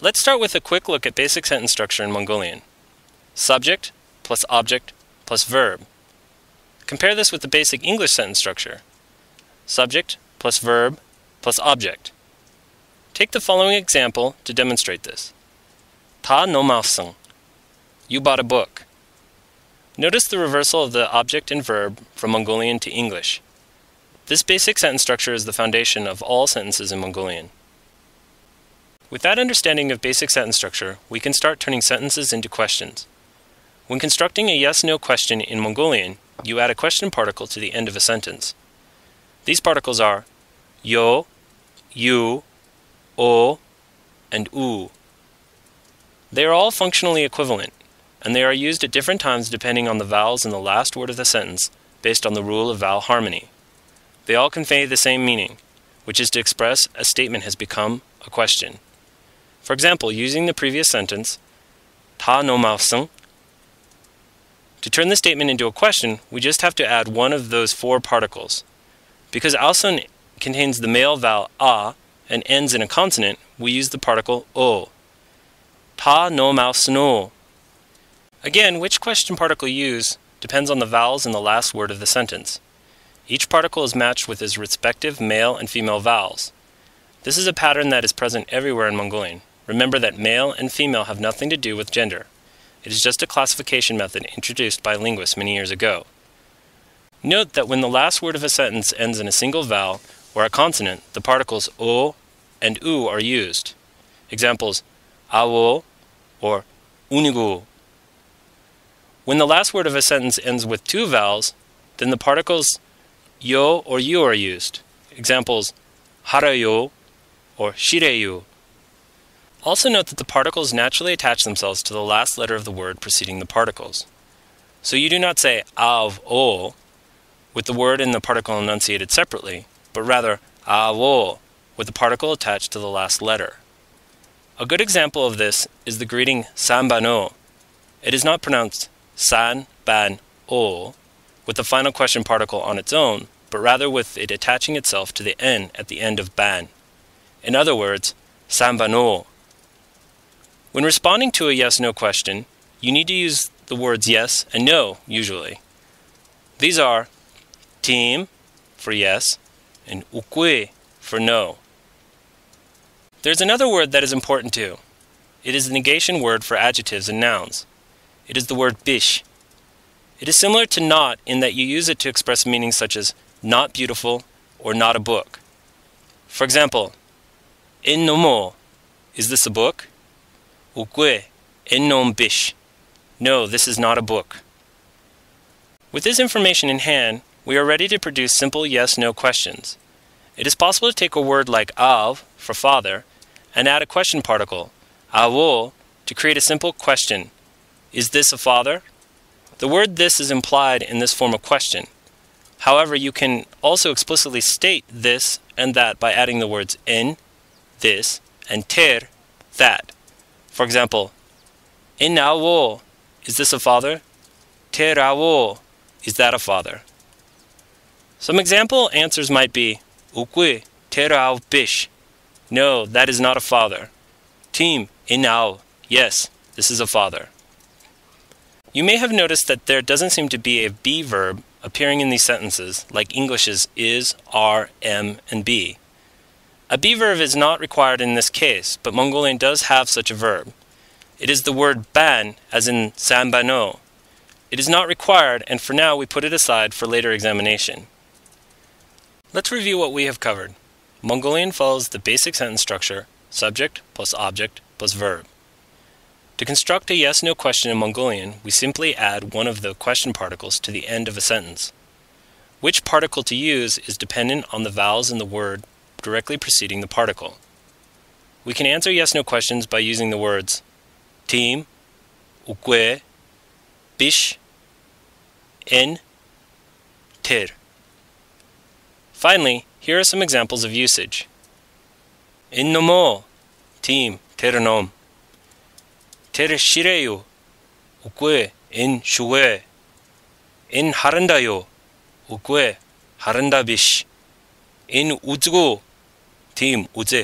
Let's start with a quick look at basic sentence structure in Mongolian. Subject plus object plus verb. Compare this with the basic English sentence structure. Subject plus verb plus object. Take the following example to demonstrate this. Ta no mausung. You bought a book. Notice the reversal of the object and verb from Mongolian to English. This basic sentence structure is the foundation of all sentences in Mongolian. With that understanding of basic sentence structure, we can start turning sentences into questions. When constructing a yes-no question in Mongolian, you add a question particle to the end of a sentence. These particles are yo, you, o, and u. They are all functionally equivalent, and they are used at different times depending on the vowels in the last word of the sentence based on the rule of vowel harmony. They all convey the same meaning, which is to express a statement has become a question. For example, using the previous sentence, ta no mausung, to turn the statement into a question, we just have to add one of those four particles. Because ausun contains the male vowel a and ends in a consonant, we use the particle o. Ta no mausno. Again, which question particle you use depends on the vowels in the last word of the sentence. Each particle is matched with its respective male and female vowels. This is a pattern that is present everywhere in Mongolian. Remember that male and female have nothing to do with gender. It is just a classification method introduced by linguists many years ago. Note that when the last word of a sentence ends in a single vowel or a consonant, the particles o and u are used. Examples awo or unigu. When the last word of a sentence ends with two vowels, then the particles yo or you are used. Examples harayo or shireyu. Also note that the particles naturally attach themselves to the last letter of the word preceding the particles. So you do not say av o with the word and the particle enunciated separately, but rather avo with the particle attached to the last letter. A good example of this is the greeting sanbano. It is not pronounced san ban o with the final question particle on its own, but rather with it attaching itself to the n at the end of ban. In other words, sanbano when responding to a yes no question, you need to use the words yes and no, usually. These are team for yes and ukwe for no. There's another word that is important too. It is the negation word for adjectives and nouns. It is the word bish. It is similar to not in that you use it to express meanings such as not beautiful or not a book. For example, in nomo, is this a book? Ukwe, ennom bish. No, this is not a book. With this information in hand, we are ready to produce simple yes-no questions. It is possible to take a word like av, for father, and add a question particle, avo, to create a simple question. Is this a father? The word this is implied in this form of question. However, you can also explicitly state this and that by adding the words in, this, and ter, that. For example, in awo, is this a father? Terawo, is that a father? Some example answers might be ukwe terao bish. No, that is not a father. Team inao. Yes, this is a father. You may have noticed that there doesn't seem to be a be verb appearing in these sentences like English's is, are, am, and be. A be verb is not required in this case, but Mongolian does have such a verb. It is the word ban, as in sambano. It is not required, and for now we put it aside for later examination. Let's review what we have covered. Mongolian follows the basic sentence structure subject plus object plus verb. To construct a yes no question in Mongolian, we simply add one of the question particles to the end of a sentence. Which particle to use is dependent on the vowels in the word directly preceding the particle. We can answer yes no questions by using the words team, ukwe, bish, en, ter. Finally, here are some examples of usage. In nomo, team, ternom. Ter shireyu, ukwe, in shuwe. In harandayo, ukwe, harandabish. In uzgo, թիմ ուծե